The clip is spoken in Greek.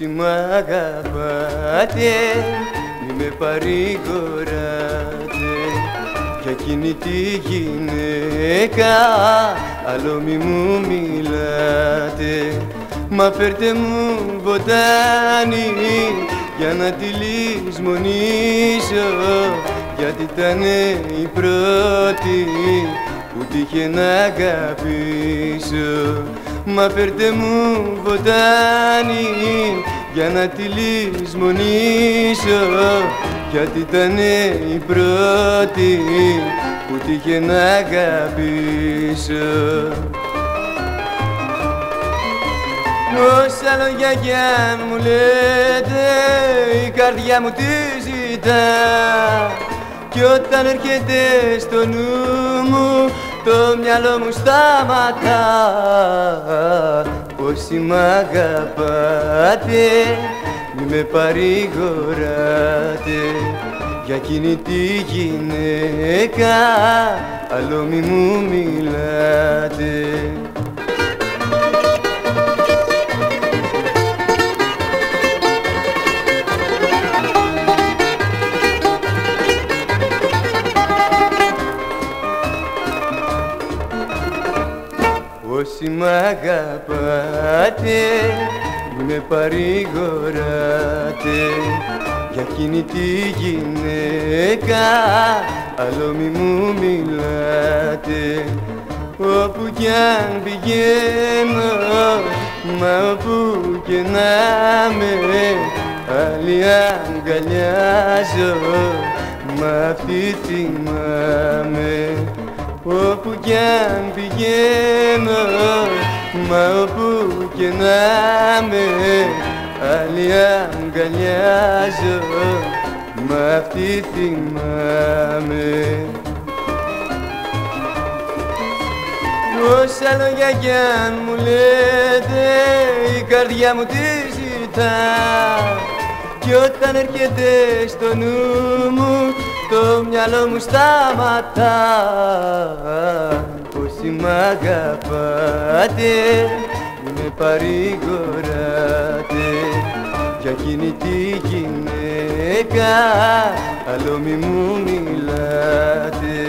Όσοι μ' αγαπάτε μη με παρηγοράτε. Για εκείνη τη γυναίκα άλλο μη μου μιλάτε. Μα φέρτε μου βοτάνι για να τη λησμονήσω. Γιατί ήταν η πρώτη που τύχε να αγαπήσω Μα φέρτε μου βοτάνι για να τη λησμονήσω. Γιατί ήταν η πρώτη που τύχε να αγαπήσω. Όσα λόγια κι αν μου λέτε η καρδιά μου τη ζητά κι όταν έρχεται στο νου μου το μυαλό μου σταματά. Όσοι μ' αγαπάτε μη με παρηγοράτε. Για εκείνη τη γυναίκα άλλο μη μου μιλάτε Όσοι μ' αγαπάτε μη με παρηγοράτε. Για εκείνη τη γυναίκα άλλο μη μου μιλάτε. Όπου κι αν πηγαίνω μα όπου και να με άλλη αγκαλιάζω. Μα αυτή θυμάμαι όπου κι αν πηγαίνω μα όπου και να με άλλη αγκαλιάζω μα αυτή θυμάμαι Όσα λόγια κι αν μου λέτε η καρδιά μου τη ζητά. Κι όταν έρχεται στο νου μου το μυαλό μου σταματά. Όσοι μ' αγαπάτε μη με παρηγοράτε. Για εκείνη τη γυναίκα άλλο μη μου μιλάτε